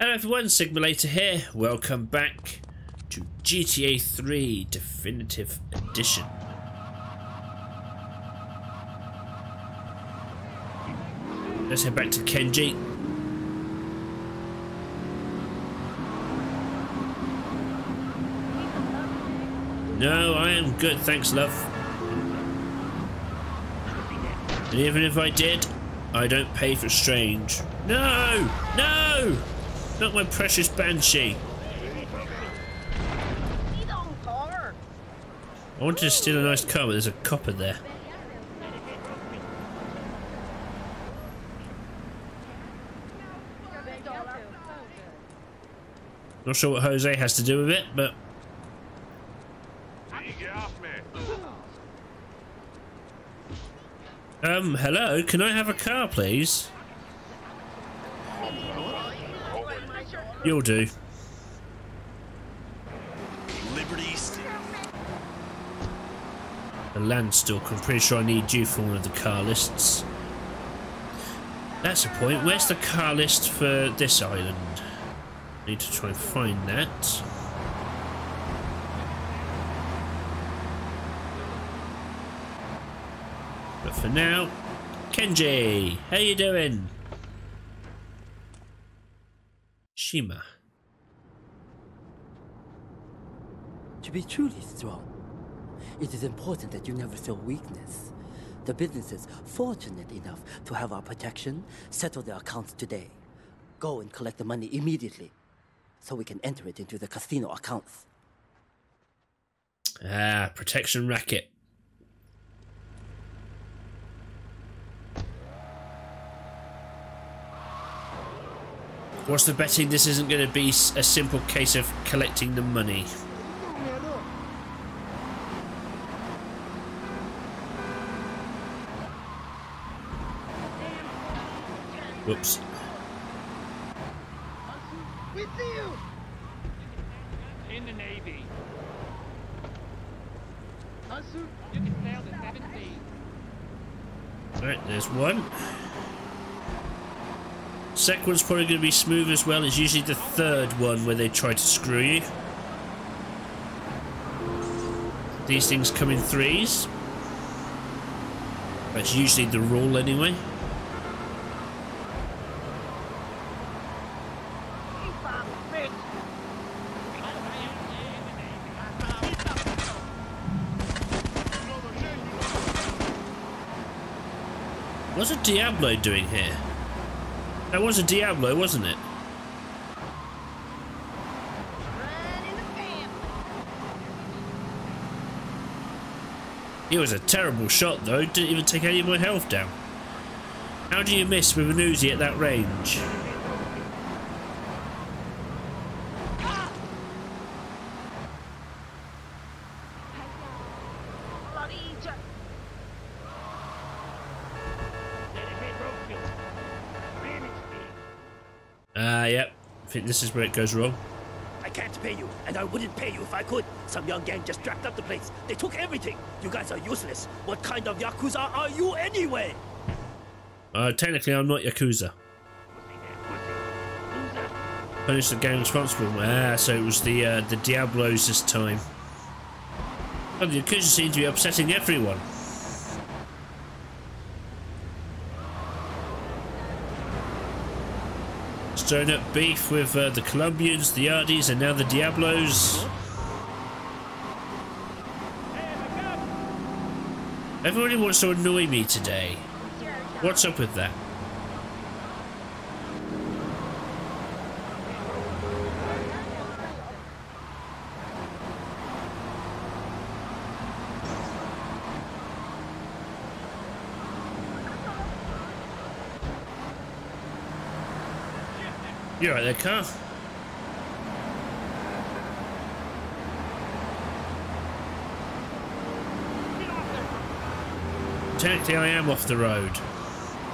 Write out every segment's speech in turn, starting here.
Hello everyone, Sigma Later here. Welcome back to GTA 3 Definitive Edition. Let's head back to Kenji. No, I am good, thanks love. And even if I did, I don't pay for strange. No! No! Not my precious Banshee. I wanted to steal a nice car, but there's a copper there. Not sure what Jose has to do with it, but... Um, hello, can I have a car, please? You'll do. Liberties. A Landstalker. I'm pretty sure I need you for one of the car lists. That's a point. Where's the car list for this island? Need to try and find that. But for now, Kenji, how you doing? Shima. To be truly strong, it is important that you never show weakness. The business is fortunate enough to have our protection settle their accounts today. Go and collect the money immediately, so we can enter it into the casino accounts. Ah, protection racket. What's the betting this isn't going to be a simple case of collecting the money? Whoops. In the Navy. Alright, there's one. Second one's probably going to be smooth as well. It's usually the third one where they try to screw you. These things come in threes. That's usually the rule anyway. What's a Diablo doing here? That was a Diablo, wasn't it? It was a terrible shot though, didn't even take any of my health down. How do you miss with an Uzi at that range? This is where it goes wrong. I can't pay you, and I wouldn't pay you if I could. Some young gang just strapped up the place. They took everything. You guys are useless. What kind of Yakuza are you anyway? Uh, technically, I'm not Yakuza. Punish the gang responsible. Ah, so it was the uh, the Diablos this time. Well, the Yakuza seem to be upsetting everyone. Stirring up beef with uh, the Colombians, the Yardies, and now the Diablos. Everybody wants to annoy me today. What's up with that? You're right there, car. Technically, I am off the road.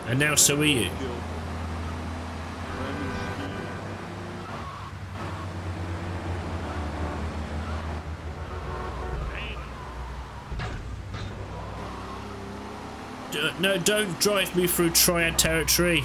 And now so are you. No, don't drive me through Triad territory.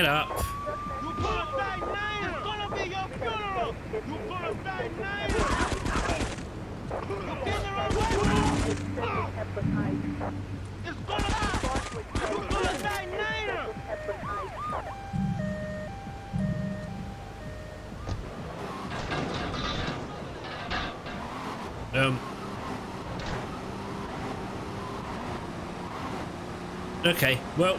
die now! Um. Okay, well.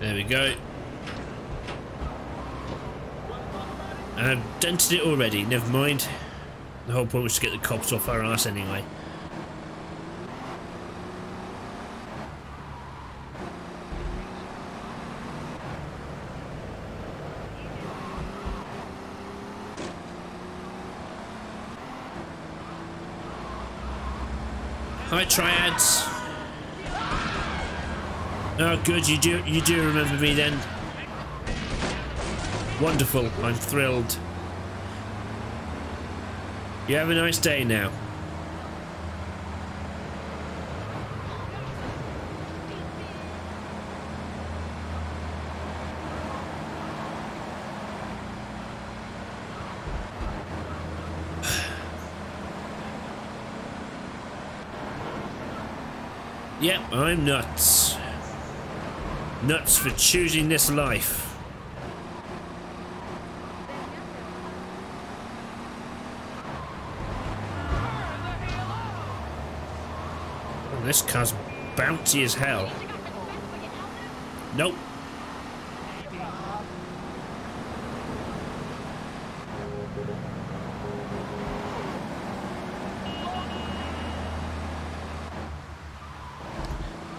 There we go. And I've dented it already, never mind. The whole point was to get the cops off our ass anyway. Hi, triads. Oh, good. You do you do remember me then? Wonderful. I'm thrilled. You have a nice day now. Yep, I'm nuts. Nuts for choosing this life. This car's bouncy as hell. Nope.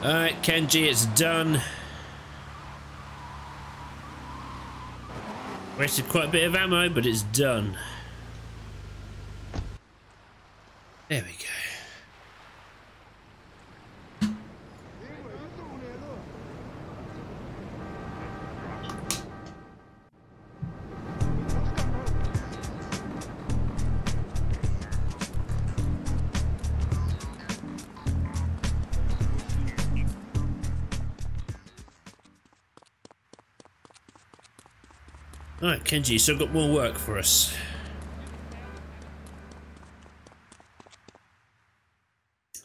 Alright, Kenji, it's done. Wasted quite a bit of ammo, but it's done. Alright, Kenji, you still got more work for us.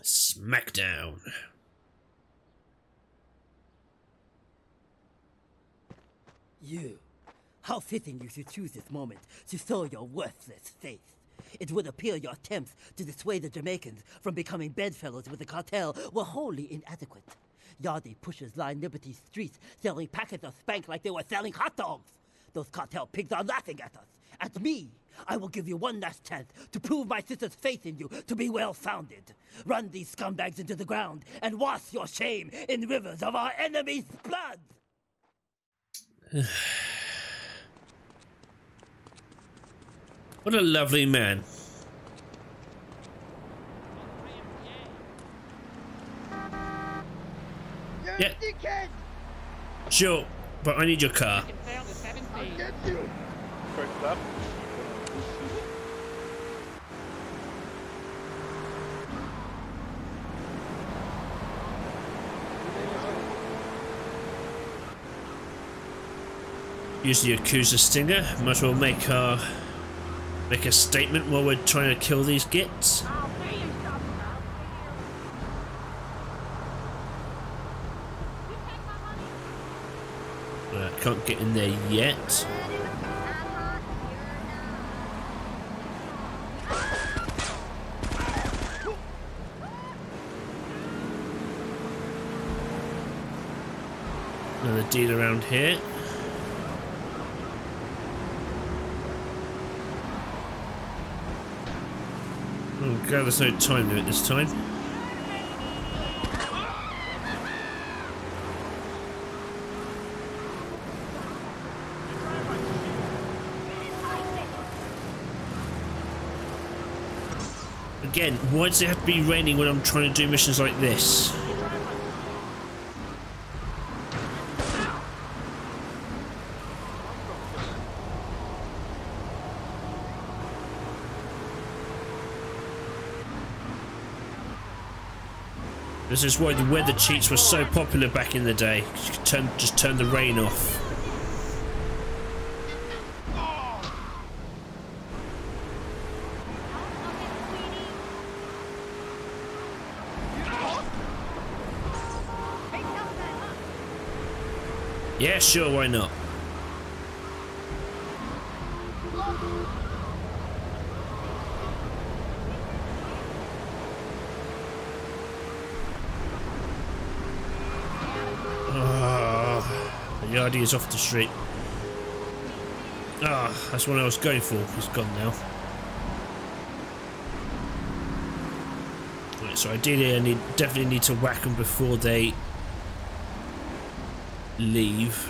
Smackdown. You. How fitting you should choose this moment to show your worthless face. It would appear your attempts to dissuade the Jamaicans from becoming bedfellows with the cartel were wholly inadequate. Yardie pushers line Liberty Street selling packets of spank like they were selling hot dogs. Those cartel pigs are laughing at us. At me. I will give you one last chance to prove my sister's faith in you to be well founded. Run these scumbags into the ground and wash your shame in rivers of our enemies' blood. What a lovely man. You're Yeah. Sure, but I need your car. I'll get you! First up. Use the Yakuza Stinger. Might as well make our Make a statement while we're trying to kill these gits. Uh, can't get in there yet. Another deal around here. Oh god, there's no time limit this time. Again, why does it have to be raining when I'm trying to do missions like this? This is why the weather cheats were so popular back in the day. You could turn, just turn the rain off. Yeah, sure, why not? Oh, the Yardie is off the street. Ah, that's what I was going for. He's gone now. Right, so ideally I need definitely need to whack them before they leave.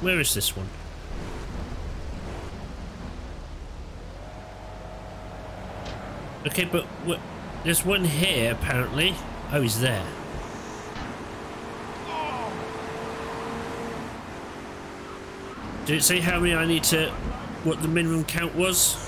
Where is this one? Okay, but there's one here apparently. Oh, he's there. Did it say how many I need to... what the minimum count was?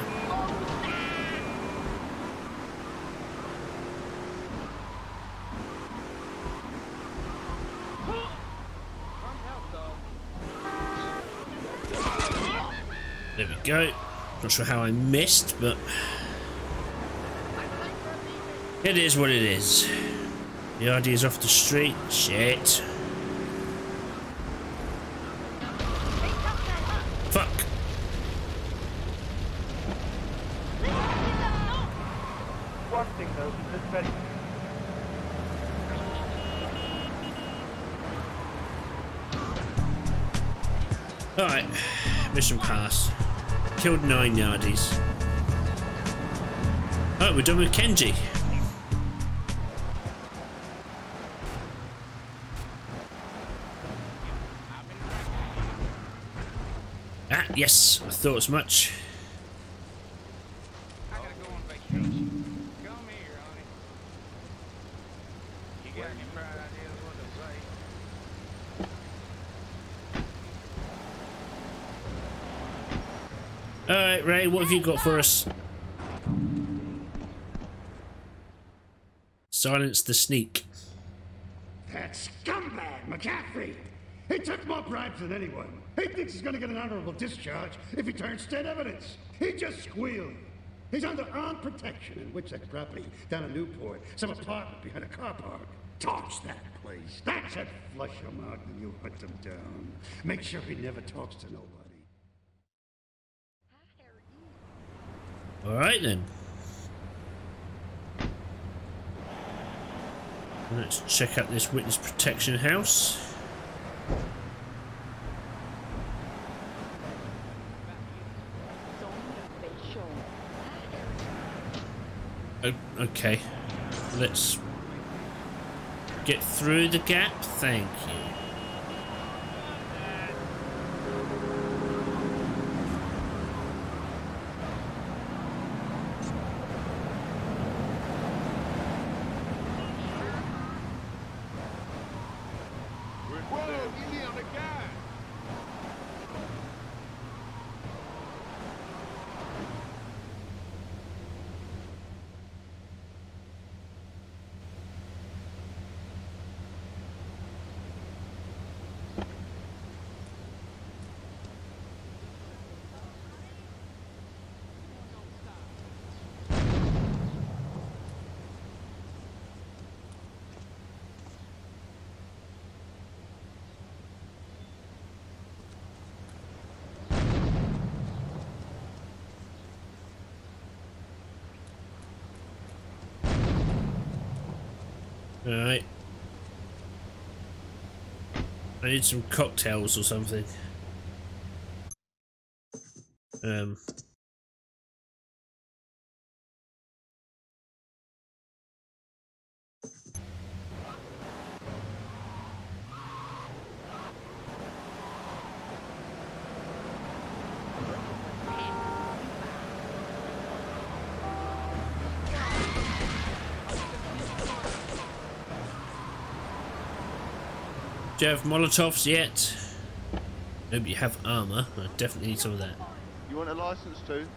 go. Not sure how I missed, but it is what it is. The idea is off the street. Shit. Fuck. Alright, mission pass. Killed nine yardies. Oh, we're done with Kenji. Ah, yes, I thought as much. I gotta go on vacation. Come here, honey. You got any bright ideas what to say? Alright, Ray, what have you got for us? Silence the sneak. That scumbag, McAffrey! He took more bribes than anyone. He thinks he's gonna get an honorable discharge if he turns state evidence. He just squealed. He's under armed protection in WitSec property down in Newport, some apartment behind a car park. Torch that place. That's it. Flush him out and you hunt him down. Make sure he never talks to nobody. Alright then. Let's check out this witness protection house. O- okay. Let's get through the gap. Thank you. Alright. I need some cocktails or something. Um. Do you have Molotovs yet? Nope, you have armor. I definitely need some of that. You want a license too?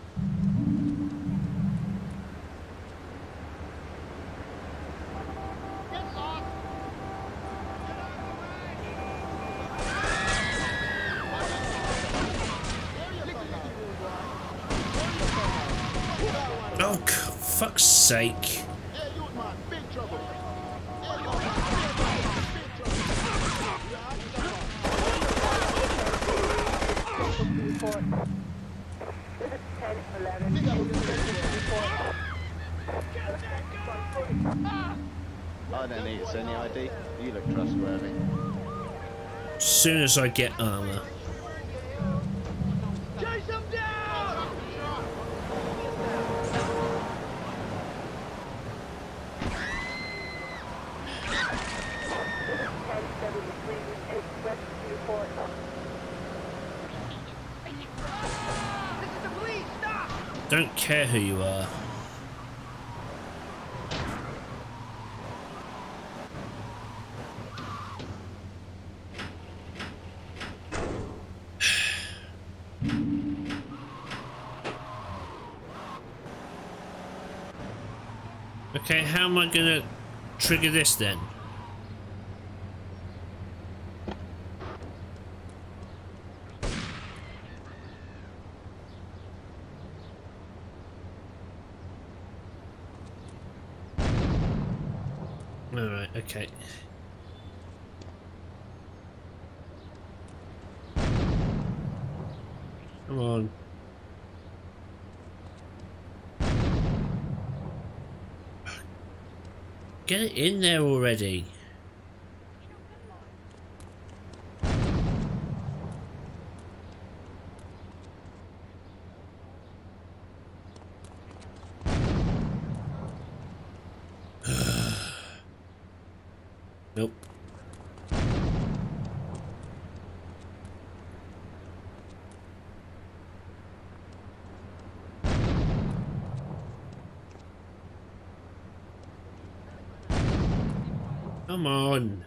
I don't need it's any ID. You look trustworthy. As soon as I get armor. Chase him down! Don't care who you are. Okay, how am I gonna trigger this then? Alright, okay. Come on. Get it in there already. nope. Come on.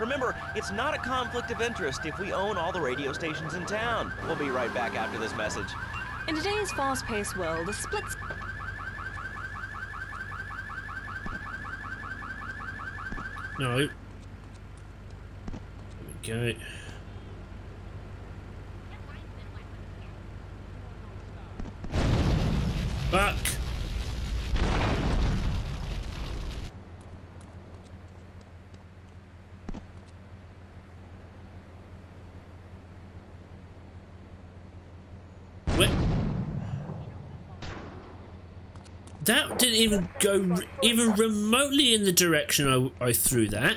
Remember, it's not a conflict of interest if we own all the radio stations in town. We'll be right back after this message. In today's fast-paced world, the splits No. There didn't even go even remotely in the direction I, I threw that.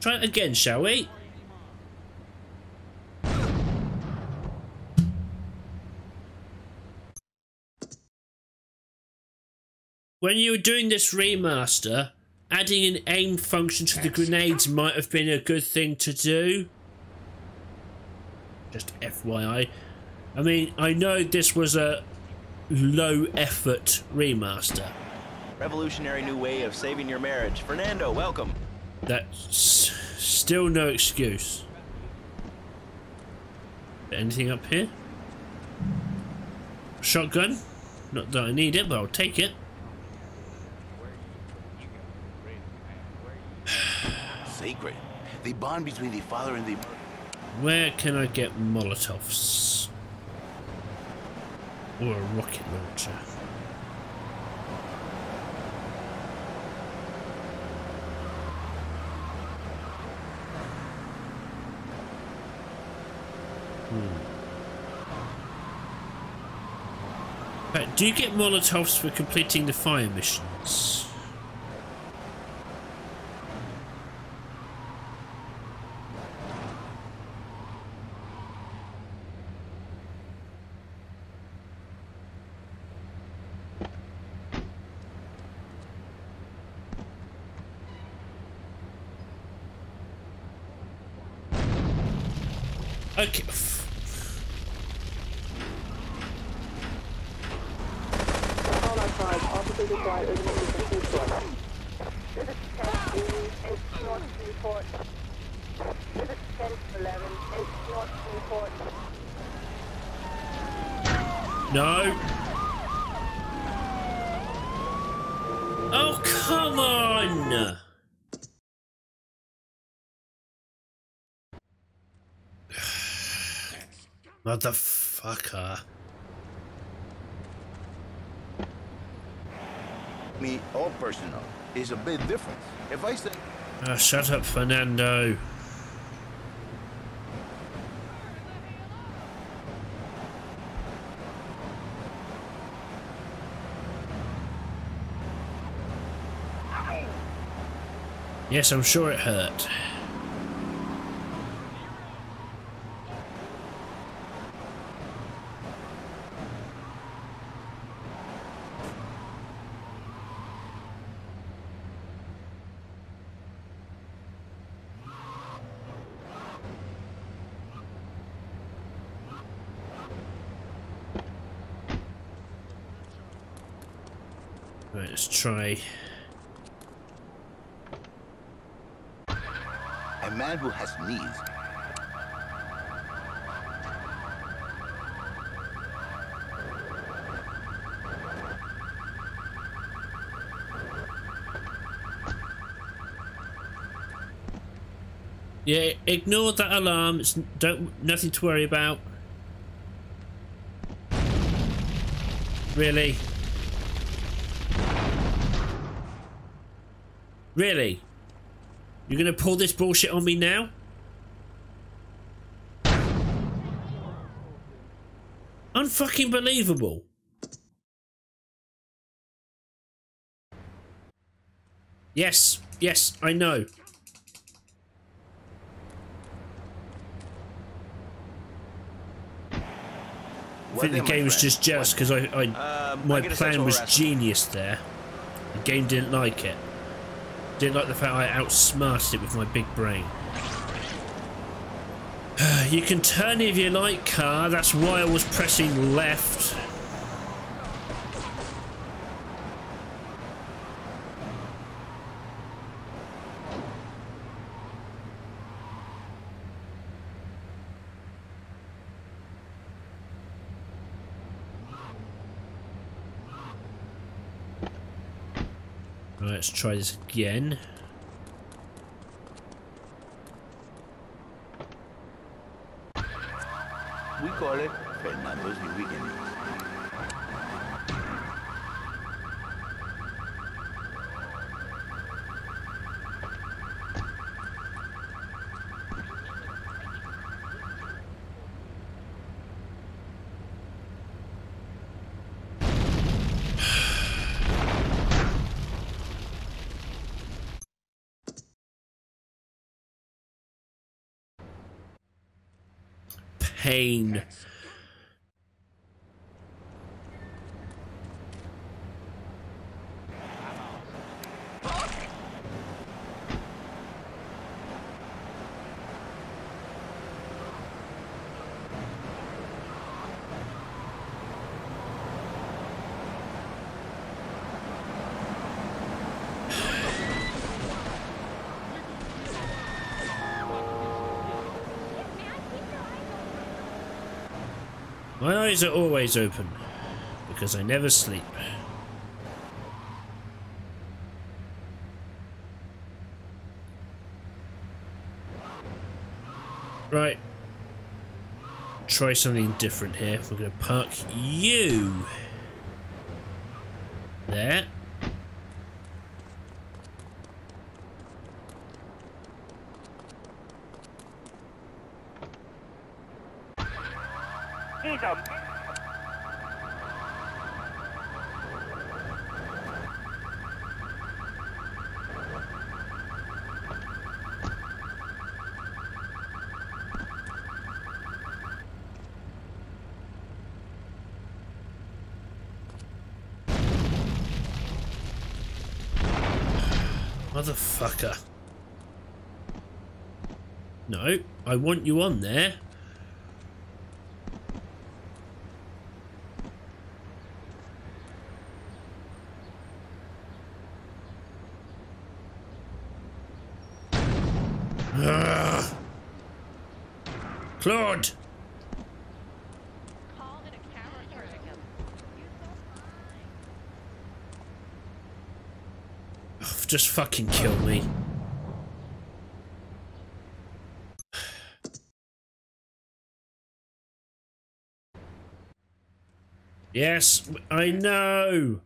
Try it again, shall we? When you were doing this remaster, adding an aim function to the grenades might have been a good thing to do. Just FYI. I mean, I know this was a low effort remaster. Revolutionary new way of saving your marriage. Fernando, welcome. That's still no excuse. Anything up here? Shotgun? Not that I need it, but I'll take it. Sacred. The bond between the father and the... Where can I get Molotovs? Or a rocket launcher? Hmm. Do you get Molotovs for completing the fire missions? Okay. No. Oh, come on! Motherfucker. Me or personal is a bit different. If I say... Ah, shut up, Fernando. Yes, I'm sure it hurt. Right, let's try. A man who has needs. Yeah, ignore that alarm. It's don't nothing to worry about. Really? Really? You're gonna pull this bullshit on me now? Unfucking believable. Yes, yes, I know. I think the game was just jealous because I, I Um, my plan was genius there. The game didn't like it. Didn't like the fact I outsmarted it with my big brain. you can turn if you like, car. That's why I was pressing left. Let's try this again. We call it New Beginning. Pain. Eyes are always open because I never sleep. Right. Try something different here. We're going to park you there. He's a Motherfucker. No, I want you on there. Ugh. Claude! Oh, Just fucking kill me. Yes, I know.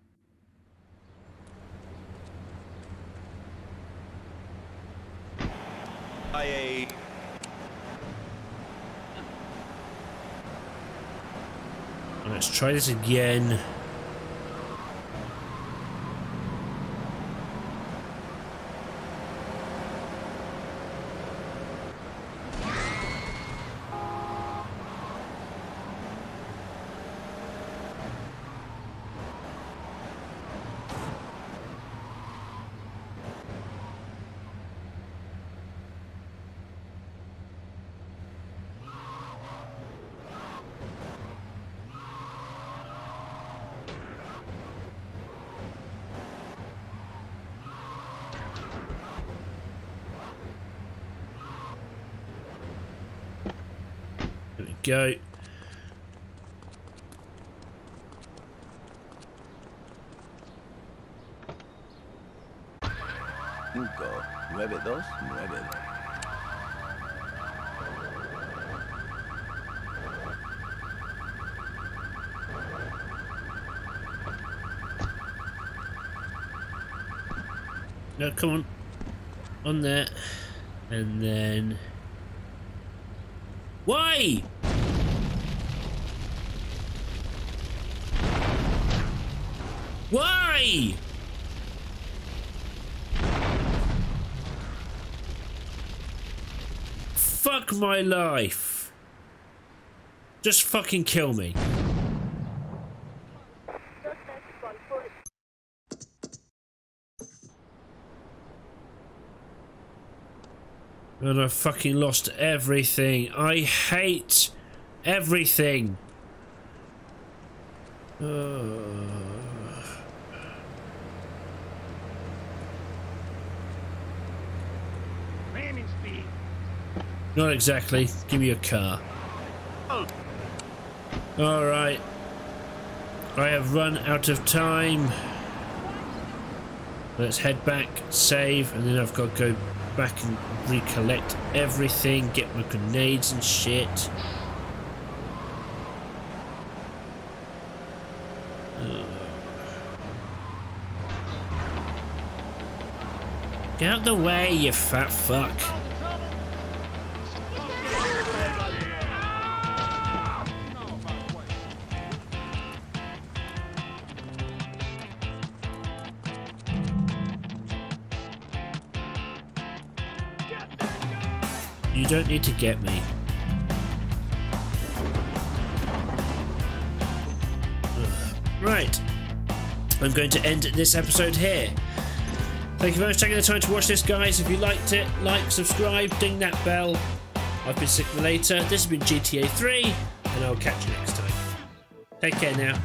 I Let's try this again. Go. Cinco, nueve, dos, nueve. No, come on. On there. And then... Why? Fuck my life. Just fucking kill me. And I fucking lost everything. I hate everything. Ugh. Not exactly. Give me a car. Alright. I have run out of time. Let's head back, save, and then I've got to go back and recollect everything, get my grenades and shit. Get out the way, you fat fuck. don't need to get me. Right. I'm going to end this episode here. Thank you very much for taking the time to watch this, guys. If you liked it, like, subscribe, ding that bell. I've been Sigma Later. This has been GTA 3, and I'll catch you next time. Take care now.